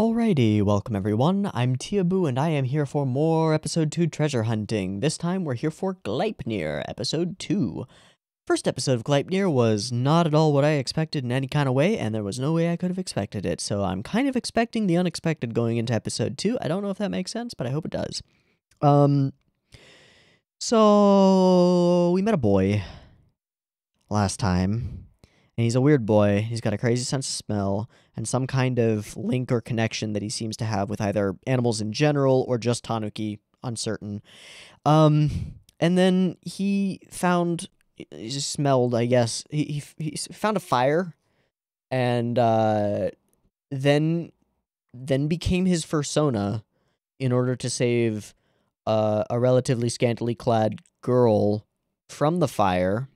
Alrighty, welcome everyone. I'm Teeaboo and I am here for more episode 2 treasure hunting. This time we're here for Gleipnir, episode 2. First episode of Gleipnir was not at all what I expected in any kind of way, and there was no way I could have expected it, so I'm kind of expecting the unexpected going into episode 2. I don't know if that makes sense, but I hope it does. Um, so we met a boy last time, and he's a weird boy. He's got a crazy sense of smell and some kind of link or connection that he seems to have with either animals in general or just Tanuki, uncertain. Um, and then he found, he smelled, I guess, he, he, he found a fire and uh, then then became his fursona in order to save uh, a relatively scantily clad girl from the fire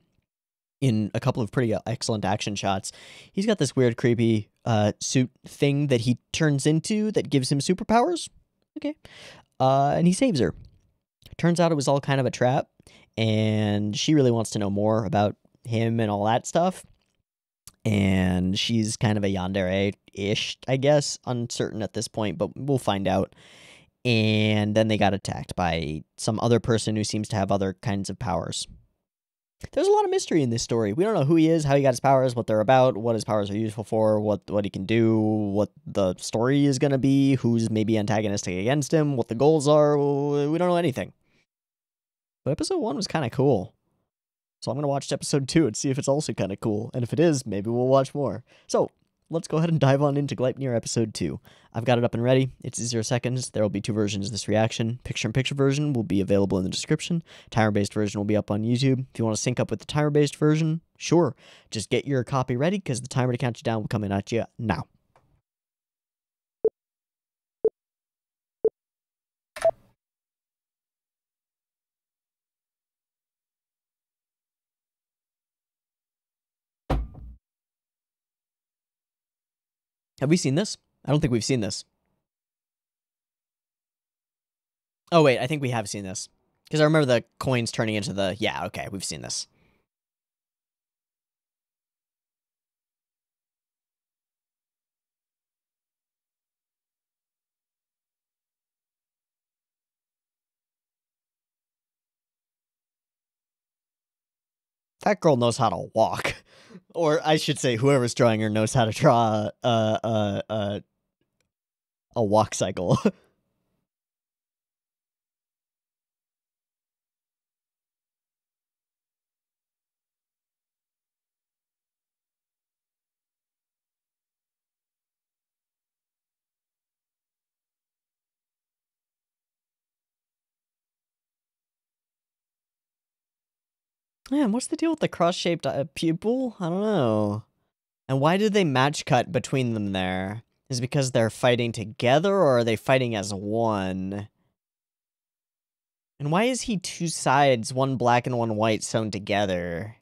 in a couple of pretty uh, excellent action shots. He's got this weird, creepy uh, suit thing that he turns into that gives him superpowers. Okay. Uh, and he saves her. Turns out it was all kind of a trap, and she really wants to know more about him and all that stuff. And she's kind of a yandere ish, I guess, uncertain at this point, but we'll find out. And then they got attacked by some other person who seems to have other kinds of powers there's a lot of mystery in this story. We don't know who he is, how he got his powers, what they're about, what his powers are useful for, what what he can do, what the story is going to be, who's maybe antagonistic against him, what the goals are. We don't know anything. But episode 1 was kind of cool. So I'm going to watch episode 2 and see if it's also kind of cool. And if it is, maybe we'll watch more. So, let's go ahead and dive on into Gleipnir episode 2. I've got it up and ready. It's zero seconds. There will be two versions of this reaction. Picture in picture version will be available in the description. Timer based version will be up on YouTube. If you want to sync up with the timer based version, sure. Just get your copy ready because the timer to count you down will come in at you now. Have we seen this? I don't think we've seen this. Oh, wait, I think we have seen this. Because I remember the coins turning into the... Yeah, okay, we've seen this. That girl knows how to walk. or I should say, whoever's drawing her knows how to draw a a a, a walk cycle. Man, what's the deal with the cross-shaped uh, pupil? I don't know. And why did they match cut between them there? Is because they're fighting together or are they fighting as one? And why is he two sides, one black and one white, sewn together?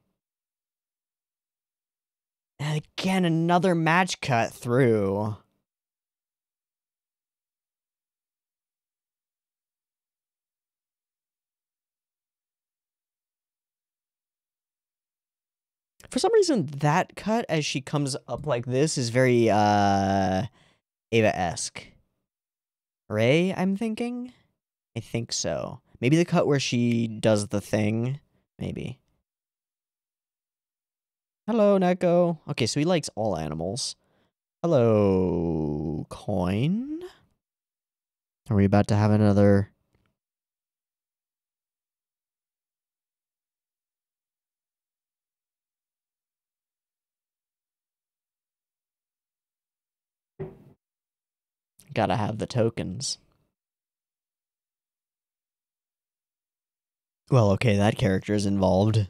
And again, another match cut through. For some reason, that cut as she comes up like this is very uh Eva-esque. Rei, I'm thinking? I think so. Maybe the cut where she does the thing. Maybe. Hello, Neko. Okay, so he likes all animals. Hello, coin. Are we about to have another Gotta have the tokens. Well, okay, that character is involved.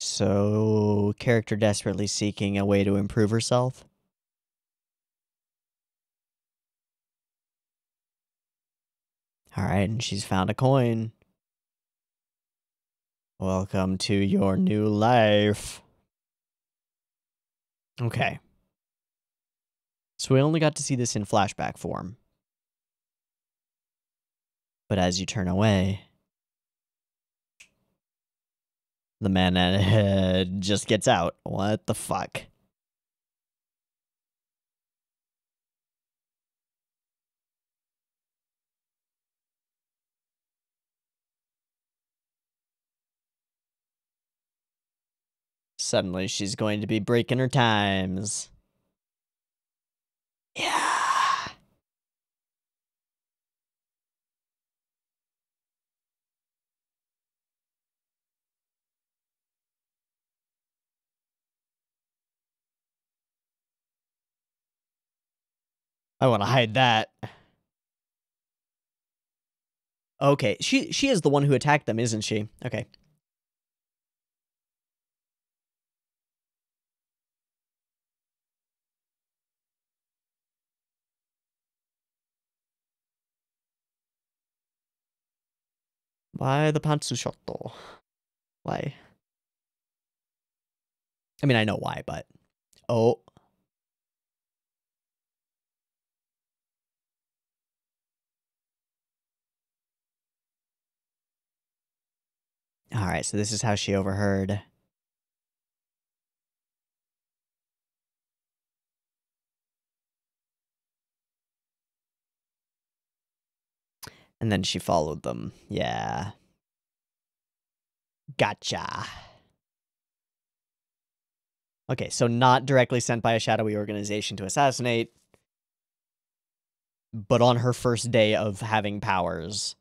So, character desperately seeking a way to improve herself? All right, and she's found a coin. Welcome to your new life. Okay. So we only got to see this in flashback form. But as you turn away, the man uh, just gets out. What the fuck? Suddenly she's going to be breaking her times. Yeah. I want to hide that. Okay, she she is the one who attacked them, isn't she? Okay. Why the pantsushotto? Why? I mean, I know why, but oh. All right, so this is how she overheard. And then she followed them. Yeah. Gotcha. Okay, so not directly sent by a shadowy organization to assassinate, but on her first day of having powers.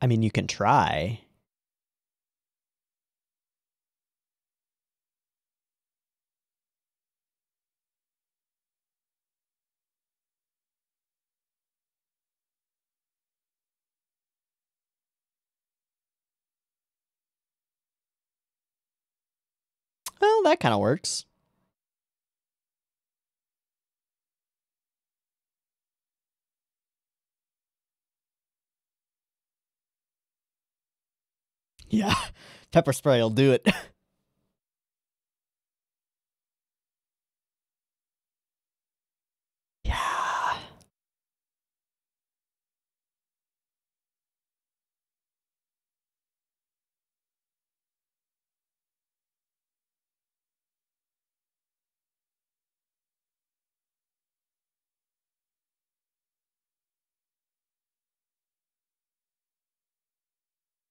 I mean, you can try. Well, that kind of works. Yeah, pepper spray will do it. yeah.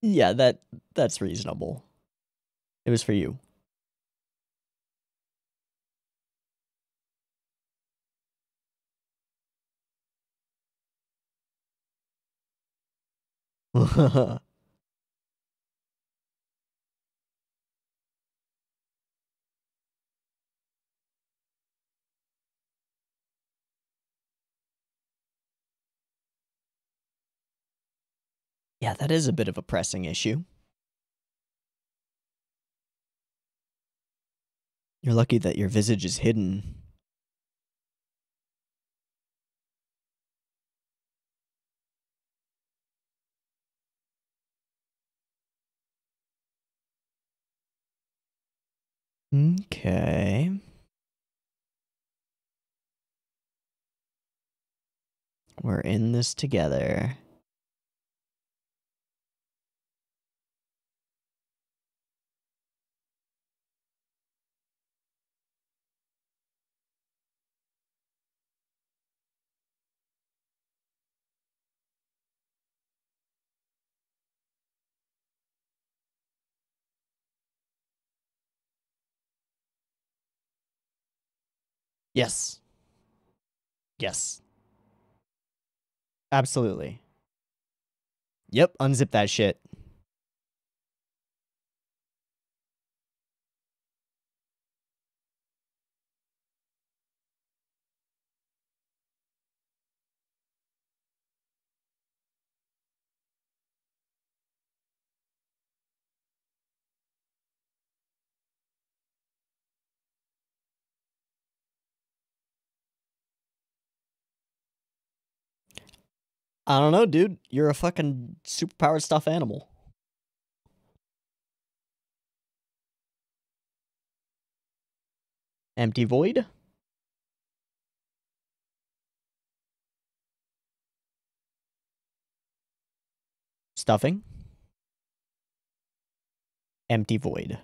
Yeah, that that's reasonable. It was for you. yeah, that is a bit of a pressing issue. You're lucky that your visage is hidden. Okay. We're in this together. Yes. Yes. Absolutely. Yep, unzip that shit. I don't know, dude. You're a fucking superpowered stuffed animal. Empty void? Stuffing? Empty void.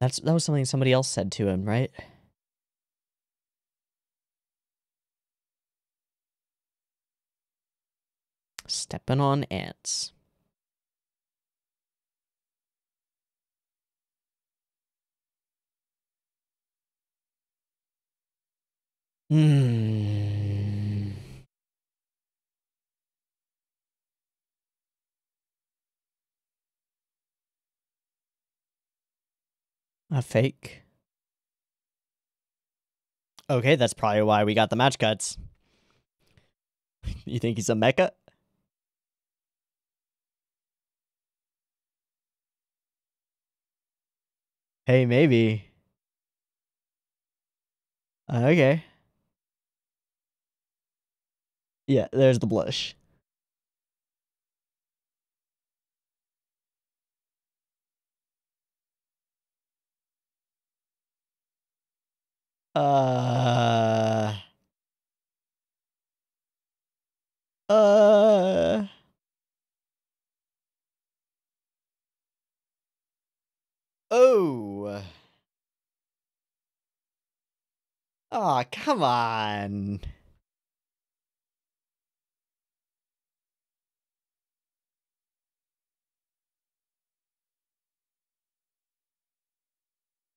That's that was something somebody else said to him, right? Stepping on ants. Hmm. A fake. Okay, that's probably why we got the match cuts. You think he's a mecha? Hey, maybe. Uh, okay. Yeah, there's the blush. Uh. Uh. Oh. Oh, come on.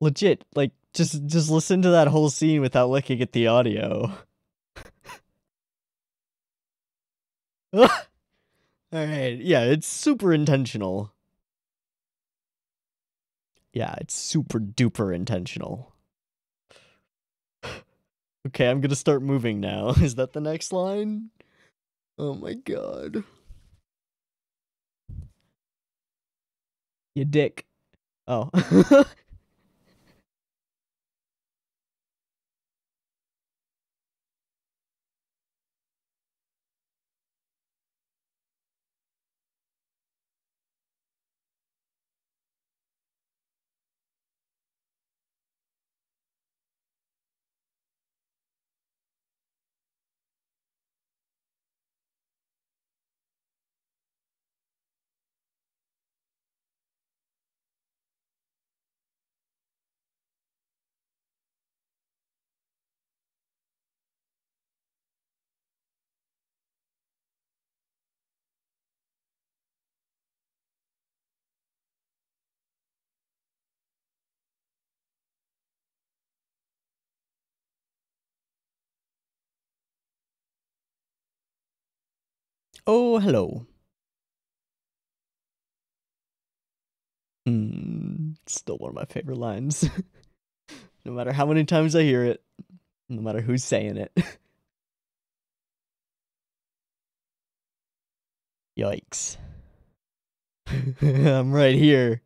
Legit, like just just listen to that whole scene without looking at the audio. All right, yeah, it's super intentional. Yeah, it's super duper intentional. okay, I'm gonna start moving now. Is that the next line? Oh my god. You dick. Oh. Oh, hello. Hmm, still one of my favorite lines. no matter how many times I hear it, no matter who's saying it. Yikes. I'm right here.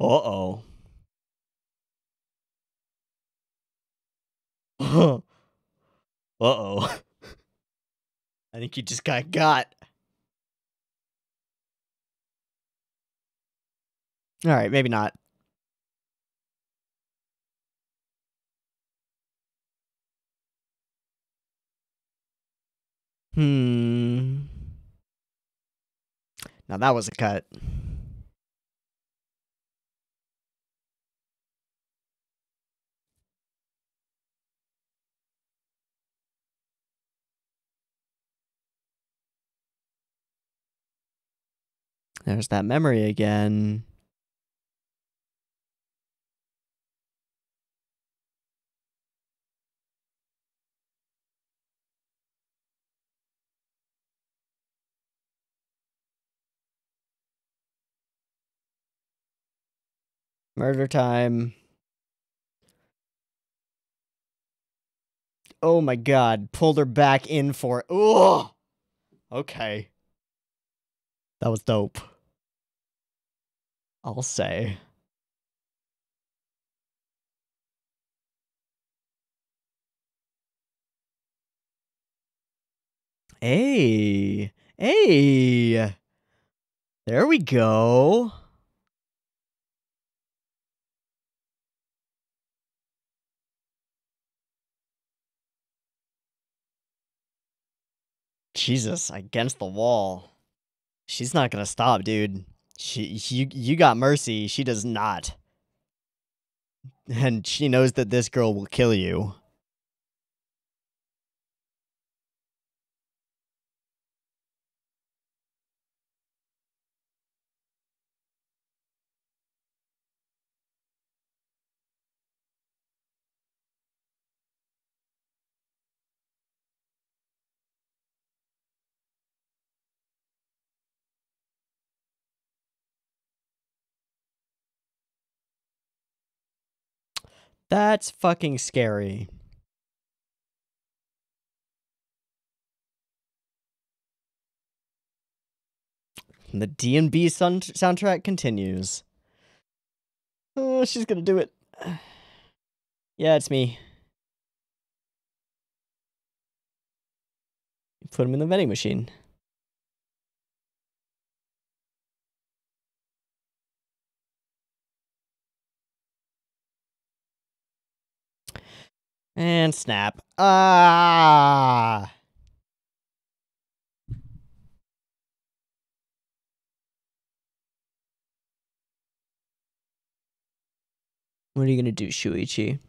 Uh-oh. Uh-oh. I think you just got got. All right, maybe not. Hmm. Now that was a cut. There's that memory again. Murder time. Oh my god, pulled her back in for it. Ugh! Okay. That was dope. I'll say. Hey. Hey. There we go. Jesus, against the wall. She's not gonna stop, dude. She you you got mercy, she does not. And she knows that this girl will kill you. That's fucking scary. The D&B soundtrack continues. Oh, she's gonna do it. Yeah, it's me. Put him in the vending machine. And snap. Ah! What are you gonna do, Shuichi?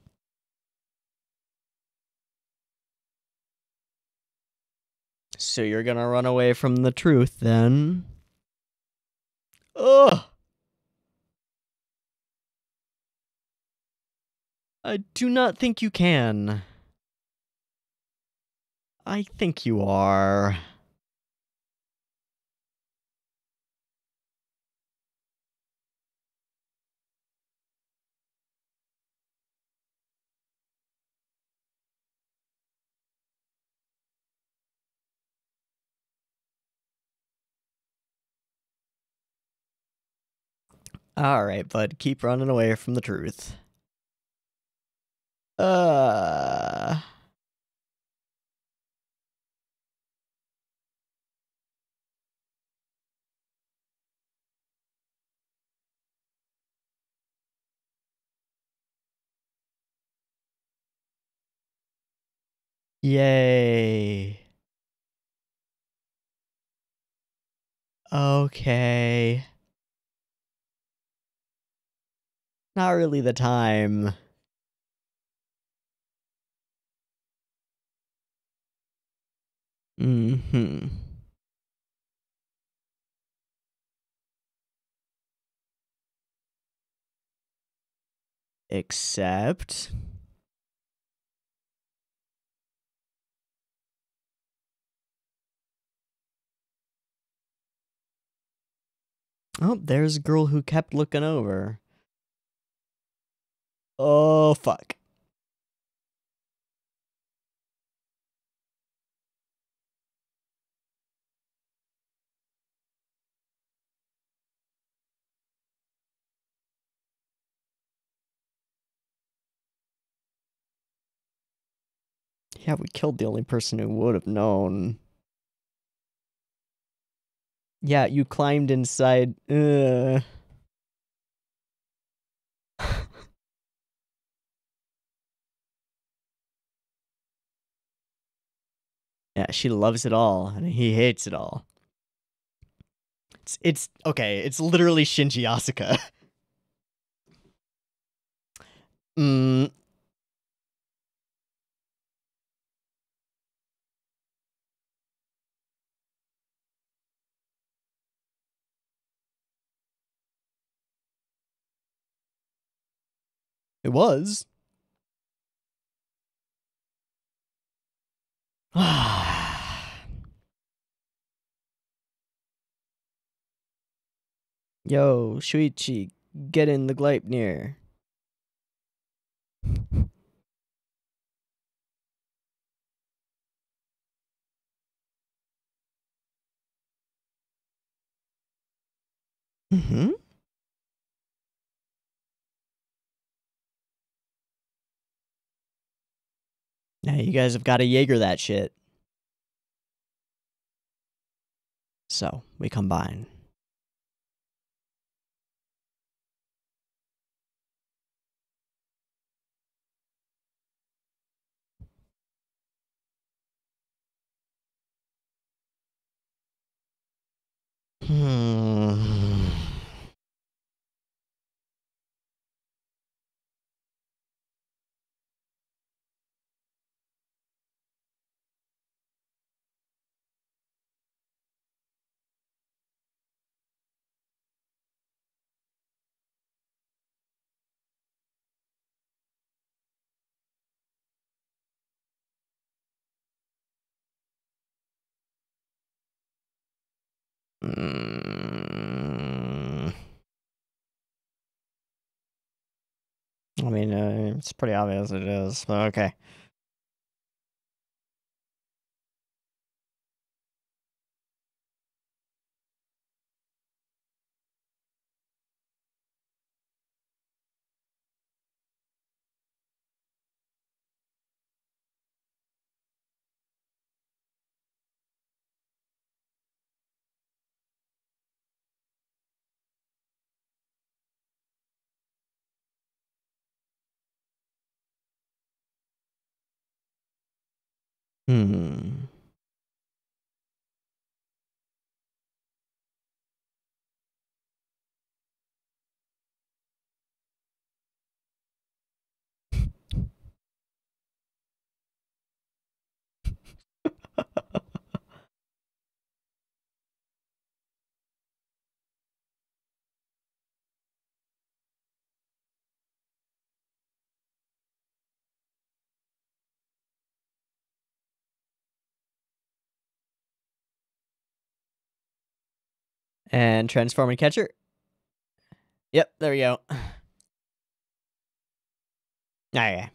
So you're gonna run away from the truth, then? Ugh! I do not think you can. I think you are. All right, bud, keep running away from the truth. Uh. Yay. Okay. Not really the time. Hmm. Except. Oh, there's a girl who kept looking over. Oh, fuck. Yeah, we killed the only person who would have known. Yeah, you climbed inside. Uh. yeah, she loves it all, and he hates it all. It's, it's okay. It's literally Shinji Asuka. mm, It was. Yo, Shuichi, Get in the Gleipnir. Mm-hmm. Now you guys have got to Jaeger that shit. So we combine. Hmm. Mm. I mean, uh, it's pretty obvious it is, but okay. Hmm. And transform and catcher. Yep, there we go. Okay.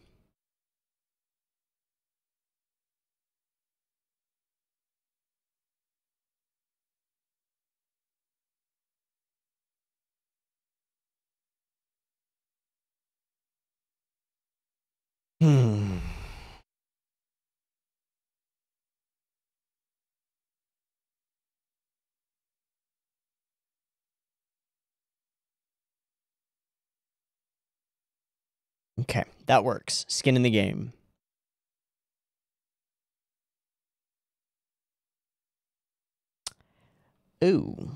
Hmm. Okay, that works. Skin in the game. Ooh.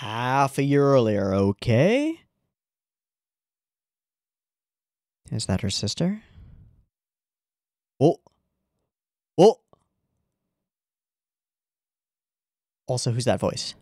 Half a year earlier, okay? Is that her sister? Oh. Oh. Also, who's that voice?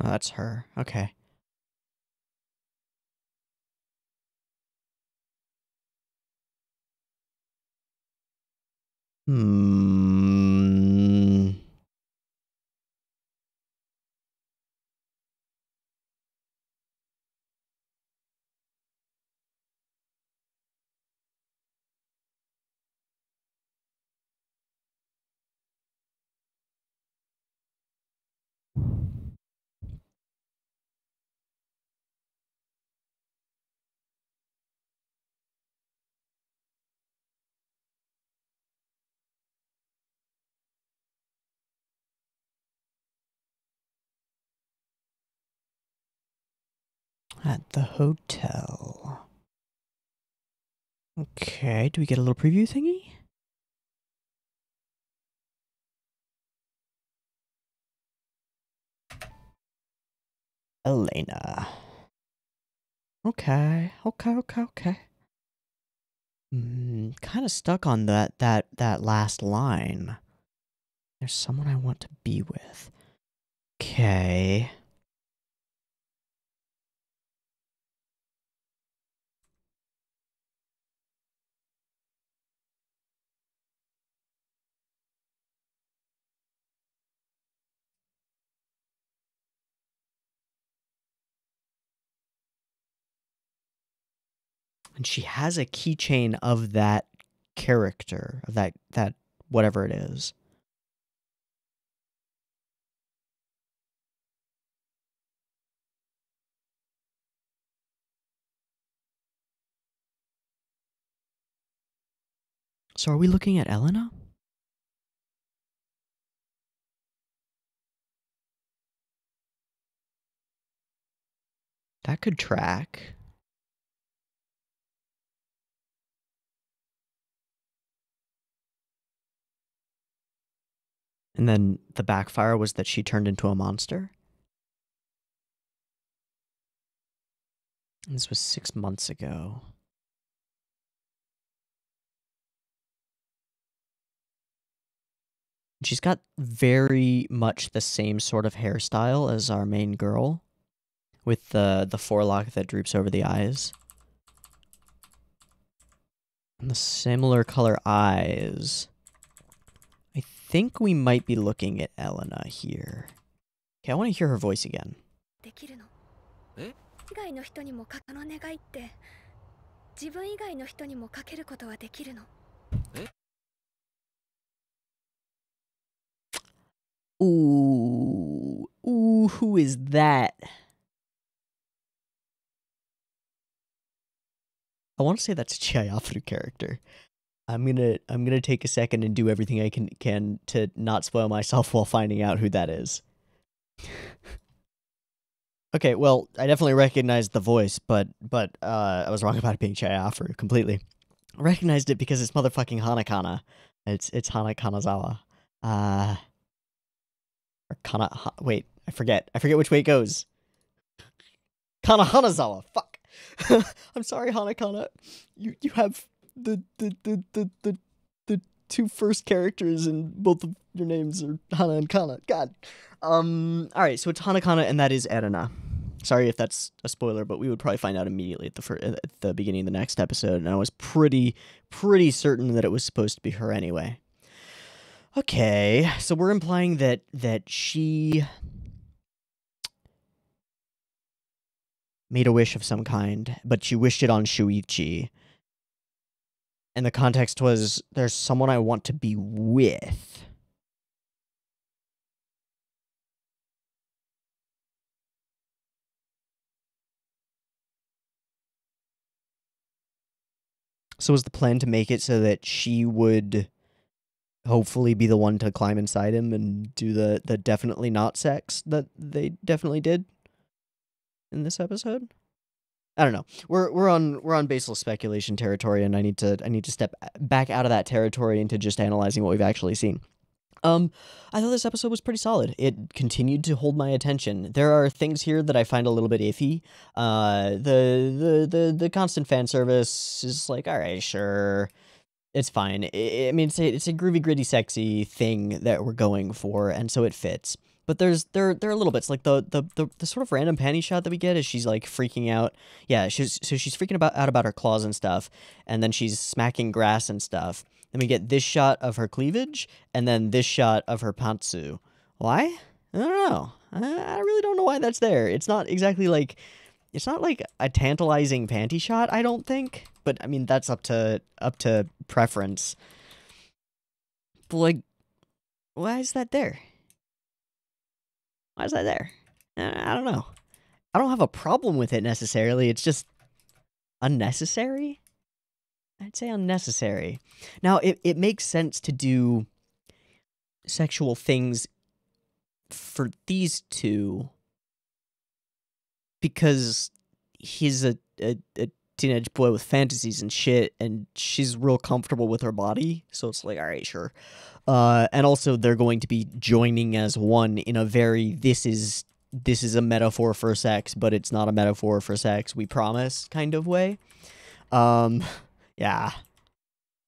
Oh, that's her. Okay. Hmm. At the hotel. Okay, do we get a little preview thingy? Elena. Okay, okay, okay, okay. Mm, kind of stuck on that that that last line. There's someone I want to be with. Okay. And she has a keychain of that character of that that whatever it is. So are we looking at elena? That could track And then the backfire was that she turned into a monster. This was six months ago. She's got very much the same sort of hairstyle as our main girl, with the, the forelock that droops over the eyes. And the similar color eyes think we might be looking at Elena here. Okay, I want to hear her voice again. Eh? Eh? Ooh, ooh, who is that? I want to say that's a Chihayafuru character. I'm gonna I'm gonna take a second and do everything I can can to not spoil myself while finding out who that is. okay, well, I definitely recognized the voice, but but uh, I was wrong about it being Chihayafuru completely. I recognized it because it's motherfucking Hanakana. It's it's Hana Kanazawa. Uh, or Kana. Ha, wait, I forget. I forget which way it goes. Kana Hanazawa. Fuck. I'm sorry, Hanakana. You you have the the the the the, the two first characters in both of your names are Hana and Kana. God. Um. All right. So it's Hana Kana, and that is Erina. Sorry if that's a spoiler, but we would probably find out immediately at the fir- at the beginning of the next episode. And I was pretty pretty certain that it was supposed to be her anyway. Okay, so we're implying that that she made a wish of some kind, but she wished it on Shuichi and the context was there's someone I want to be with. So was the plan to make it so that she would hopefully be the one to climb inside him and do the the definitely not sex that they definitely did in this episode? I don't know. We're we're on we're on baseless speculation territory, and I need to I need to step back out of that territory into just analyzing what we've actually seen. Um, I thought this episode was pretty solid. It continued to hold my attention. There are things here that I find a little bit iffy. Uh, the the the the constant fan service is like, all right, sure, it's fine. I, I mean, it's a it's a groovy, gritty, sexy thing that we're going for, and so it fits. But there's there there are little bits like the, the the the sort of random panty shot that we get is she's like freaking out. Yeah, she's so she's freaking about out about her claws and stuff, and then she's smacking grass and stuff. Then we get this shot of her cleavage, and then this shot of her pantsu. Why? I don't know. I really don't know why that's there. It's not exactly like it's not like a tantalizing panty shot, I don't think. But I mean that's up to up to preference. But like why is that there? Why is that there? I don't know. I don't have a problem with it necessarily. It's just unnecessary. I'd say unnecessary. Now, it, it makes sense to do sexual things for these two because he's a, a, a teenage boy with fantasies and shit, and she's real comfortable with her body. So it's like, all right, sure. Uh, and also, they're going to be joining as one in a very this is this is a metaphor for sex, but it's not a metaphor for sex. We promise, kind of way. Um, yeah,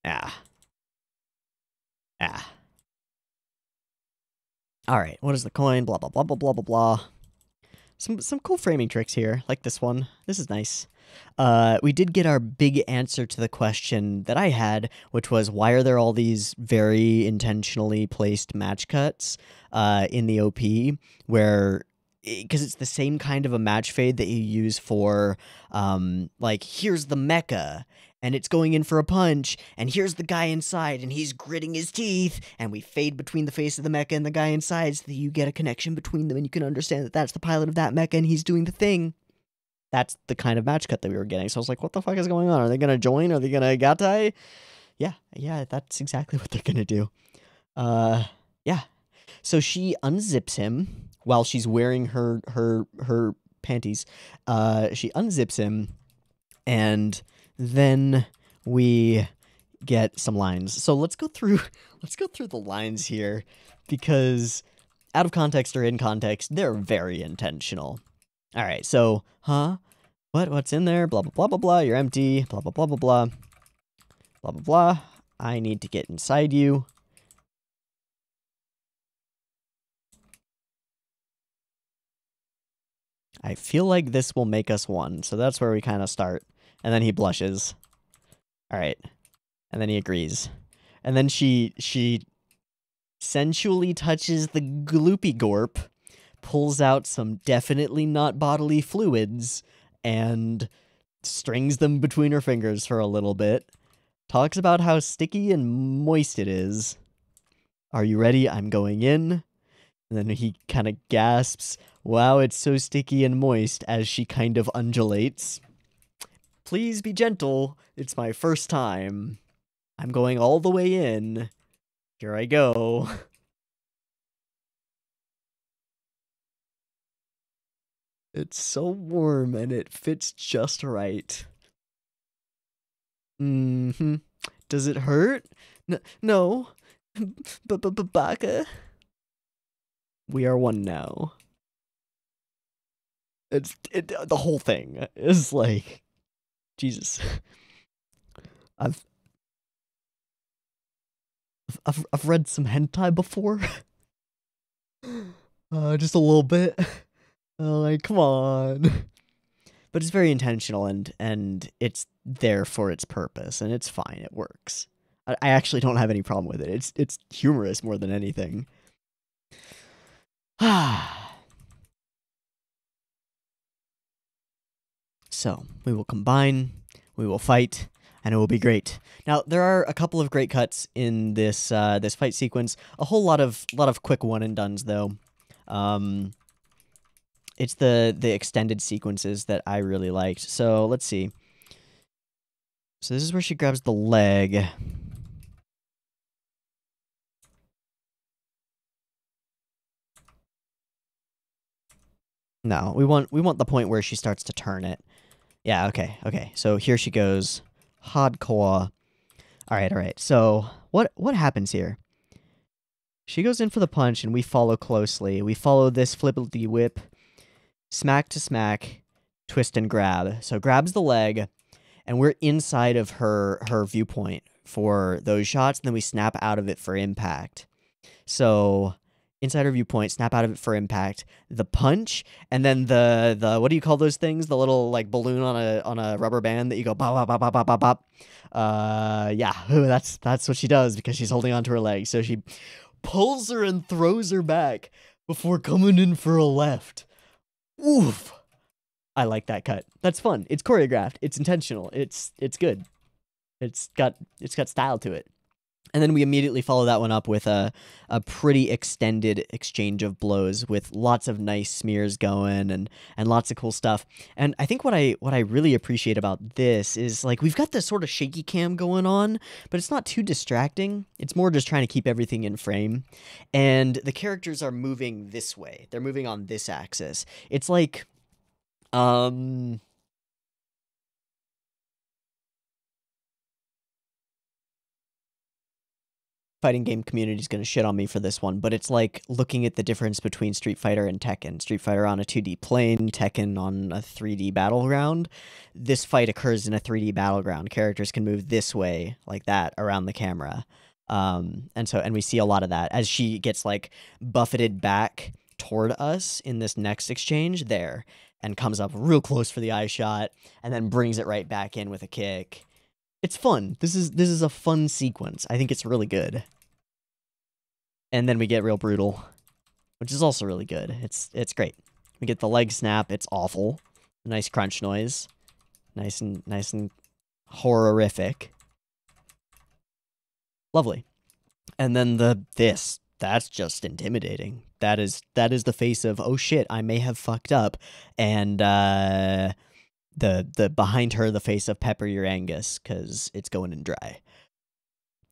yeah, yeah. All right, what is the coin? Blah blah blah blah blah blah blah. Some some cool framing tricks here, like this one. This is nice. Uh, we did get our big answer to the question that I had, which was why are there all these very intentionally placed match cuts uh, in the OP where because it's the same kind of a match fade that you use for um like here's the mecha and it's going in for a punch and here's the guy inside and he's gritting his teeth and we fade between the face of the mecha and the guy inside so that you get a connection between them and you can understand that that's the pilot of that mecha and he's doing the thing that's the kind of match cut that we were getting so i was like what the fuck is going on are they gonna join are they gonna gattai yeah yeah that's exactly what they're gonna do uh yeah so she unzips him while she's wearing her her her panties. Uh, she unzips him, and then we get some lines. So let's go through let's go through the lines here because out of context or in context, they're very intentional. All right, so huh? What what's in there? Blah blah blah blah blah. You're empty. Blah blah blah blah blah. Blah blah blah. I need to get inside you. I feel like this will make us one. So that's where we kind of start. And then he blushes. All right. And then he agrees. And then she she sensually touches the gloopy gorp, pulls out some definitely not bodily fluids, and strings them between her fingers for a little bit. Talks about how sticky and moist it is. Are you ready? I'm going in. And then he kind of gasps, Wow, it's so sticky and moist as she kind of undulates. Please be gentle. It's my first time. I'm going all the way in. Here I go. It's so warm and it fits just right. Mm-hmm. Does it hurt? N no. B-b-b-baka. We are one now. It's it, the whole thing is like Jesus. I've I've I've read some hentai before. uh, just a little bit. Uh, like, come on. But it's very intentional and and it's there for its purpose and it's fine. It works. I, I actually don't have any problem with it. It's it's humorous more than anything. Ah. So we will combine, we will fight, and it will be great. Now there are a couple of great cuts in this uh, this fight sequence. A whole lot of lot of quick one and duns though. Um, it's the the extended sequences that I really liked. So let's see. So this is where she grabs the leg. No, we want we want the point where she starts to turn it. Yeah, okay, okay. So here she goes. Hardcore. Alright, alright. So what what happens here? She goes in for the punch and we follow closely. We follow this flippity whip. Smack to smack, twist and grab. So grabs the leg, and we're inside of her her viewpoint for those shots, and then we snap out of it for impact. So insider viewpoint, snap out of it for impact, the punch, and then the the what do you call those things? The little like balloon on a on a rubber band that you go bop bop bop bop bop bop. Uh, yeah, that's that's what she does because she's holding onto her leg. So she pulls her and throws her back before coming in for a left. Oof. I like that cut. That's fun. It's choreographed. It's intentional. It's it's good. It's got it's got style to it. And then we immediately follow that one up with a, a pretty extended exchange of blows with lots of nice smears going and, and lots of cool stuff. And I think what I what I really appreciate about this is like we've got this sort of shaky cam going on, but it's not too distracting. It's more just trying to keep everything in frame. And the characters are moving this way. They're moving on this axis. It's like um fighting game community is going to shit on me for this one, but it's like looking at the difference between Street Fighter and Tekken. Street Fighter on a 2D plane, Tekken on a 3D battleground. This fight occurs in a 3D battleground. Characters can move this way, like that, around the camera. Um, and so, and we see a lot of that as she gets like buffeted back toward us in this next exchange there and comes up real close for the eye shot and then brings it right back in with a kick it's fun. This is this is a fun sequence. I think it's really good. And then we get real brutal, which is also really good. It's it's great. We get the leg snap. It's awful. Nice crunch noise. Nice and nice and horrific. Lovely. And then the this that's just intimidating. That is that is the face of oh shit, I may have fucked up and uh the the behind her the face of Pepper Your Angus because it's going in dry.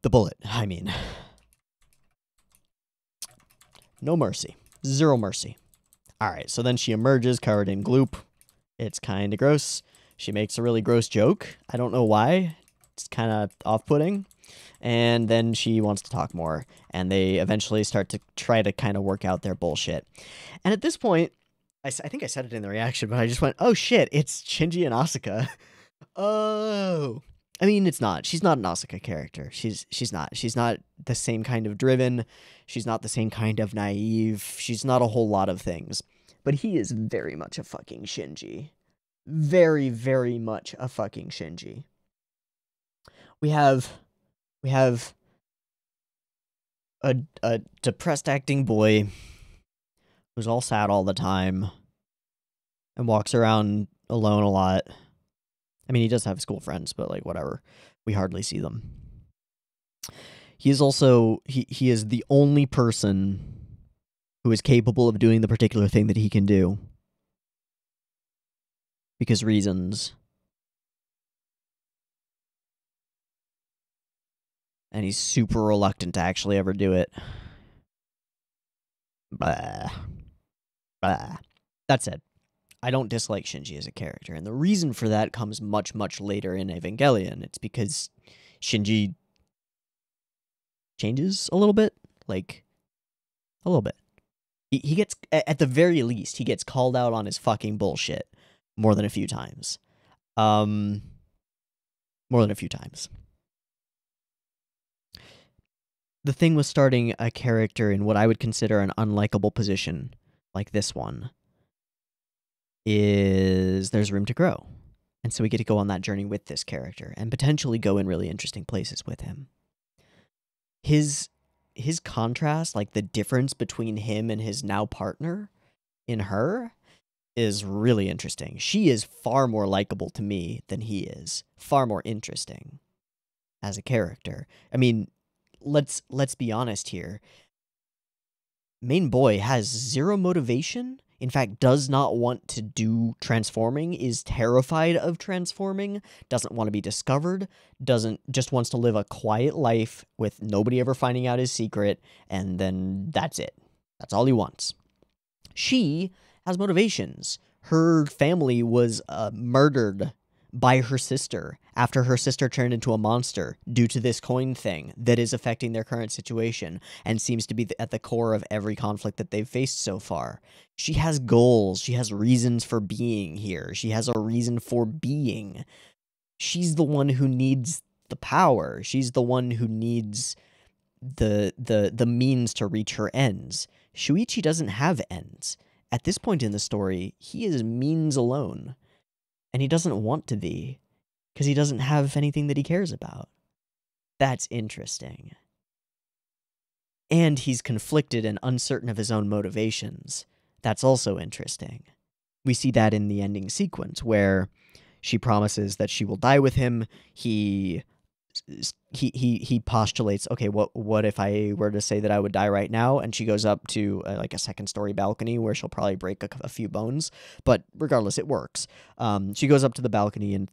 The bullet, I mean. No mercy. Zero mercy. Alright, so then she emerges covered in gloop. It's kind of gross. She makes a really gross joke. I don't know why. It's kind of off putting. And then she wants to talk more. And they eventually start to try to kind of work out their bullshit. And at this point, I, I think I said it in the reaction, but I just went, oh shit, it's Shinji and Asuka. oh. I mean, it's not. She's not an Asuka character. She's she's not. She's not the same kind of driven. She's not the same kind of naive. She's not a whole lot of things. But he is very much a fucking Shinji. Very, very much a fucking Shinji. We have we have a a depressed acting boy who's all sad all the time and walks around alone a lot. I mean, he does have school friends, but like whatever. We hardly see them. He is also he he is the only person who is capable of doing the particular thing that he can do. Because reasons. And he's super reluctant to actually ever do it. Blah. Blah. That said, I don't dislike Shinji as a character, and the reason for that comes much, much later in Evangelion. It's because Shinji changes a little bit, like a little bit. He he gets at the very least he gets called out on his fucking bullshit more than a few times. Um, more than a few times. The thing was starting a character in what I would consider an unlikable position like this one is there's room to grow. And so we get to go on that journey with this character and potentially go in really interesting places with him. His his contrast, like the difference between him and his now partner in her is really interesting. She is far more likable to me than he is. Far more interesting as a character. I mean, let's let's be honest here main boy has zero motivation in fact does not want to do transforming is terrified of transforming doesn't want to be discovered doesn't just wants to live a quiet life with nobody ever finding out his secret and then that's it. That's all he wants. She has motivations. Her family was uh, murdered by her sister after her sister turned into a monster due to this coin thing that is affecting their current situation and seems to be at the core of every conflict that they've faced so far. She has goals, she has reasons for being here, she has a reason for being. She's the one who needs the power. She's the one who needs the the the means to reach her ends. Shuichi doesn't have ends. At this point in the story, he is means alone and he doesn't want to be because he doesn't have anything that he cares about. That's interesting. And he's conflicted and uncertain of his own motivations. That's also interesting. We see that in the ending sequence where she promises that she will die with him. He he he he postulates, okay, what what if I were to say that I would die right now? And she goes up to uh, like a second story balcony where she'll probably break a, a few bones, but regardless, it works. Um, she goes up to the balcony and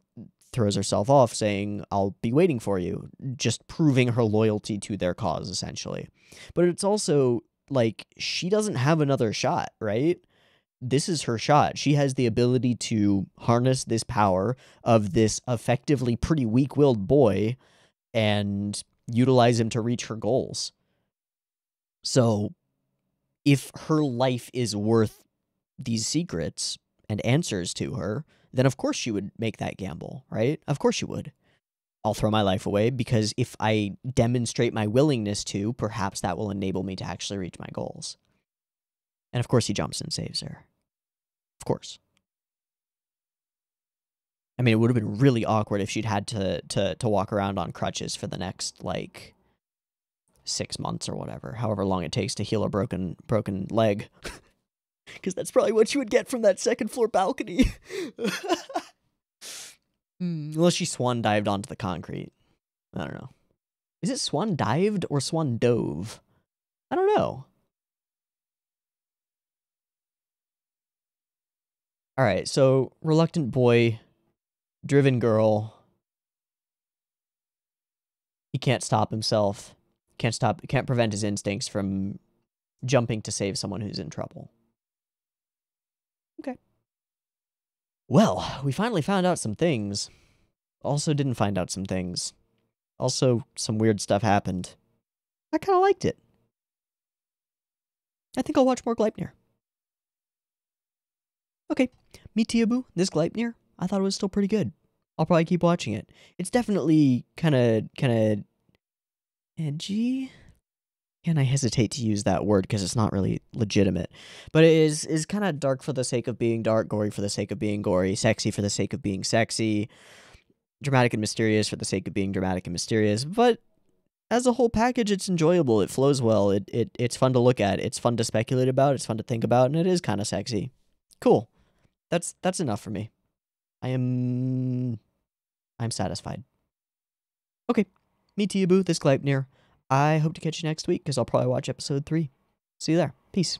throws herself off, saying, "I'll be waiting for you," just proving her loyalty to their cause, essentially. But it's also like she doesn't have another shot, right? this is her shot. She has the ability to harness this power of this effectively pretty weak willed boy and utilize him to reach her goals. So, if her life is worth these secrets and answers to her, then of course she would make that gamble, right? Of course she would. I'll throw my life away because if I demonstrate my willingness to, perhaps that will enable me to actually reach my goals. And of course, he jumps and saves her. Of course. I mean, it would have been really awkward if she'd had to to to walk around on crutches for the next like six months or whatever, however long it takes to heal a broken broken leg. Because that's probably what you would get from that second floor balcony. Mm, well, she swan dived onto the concrete. I don't know. Is it swan dived or swan dove? I don't know. All right, so reluctant boy, driven girl. He can't stop himself. Can't stop. Can't prevent his instincts from jumping to save someone who's in trouble. Well, we finally found out some things. Also, didn't find out some things. Also, some weird stuff happened. I kind of liked it. I think I'll watch more Gleipnir. Okay, Me to you, boo, this Gleipnir, I thought it was still pretty good. I'll probably keep watching it. It's definitely kind of, kind of edgy and I hesitate to use that word because it's not really legitimate. But it is is kind of dark for the sake of being dark, gory for the sake of being gory, sexy for the sake of being sexy, dramatic and mysterious for the sake of being dramatic and mysterious. But as a whole package, it's enjoyable. It flows well. It it it's fun to look at. It's fun to speculate about. It's fun to think about, and it is kind of sexy. Cool. That's that's enough for me. I am I'm satisfied. Okay. Me to you, boo. This Gleipnir. I hope to catch you next week because I'll probably watch episode three. See you there. Peace.